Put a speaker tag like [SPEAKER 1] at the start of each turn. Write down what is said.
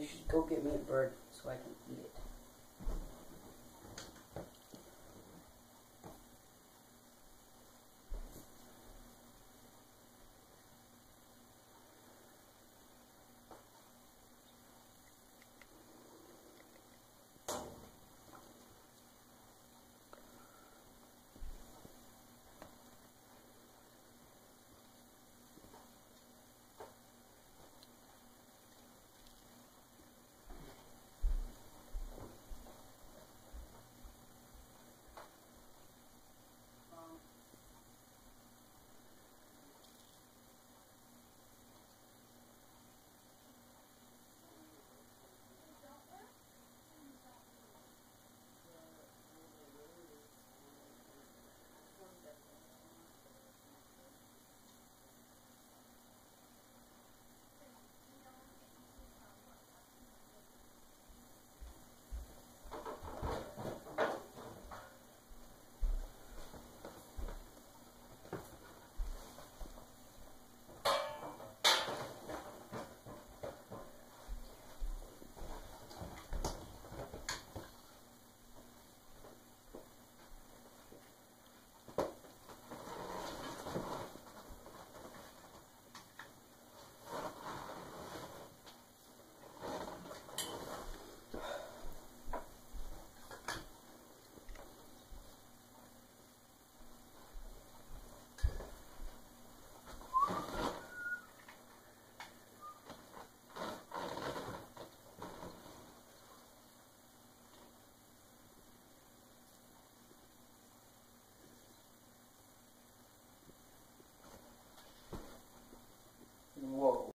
[SPEAKER 1] you should go get me a bird so I can eat it.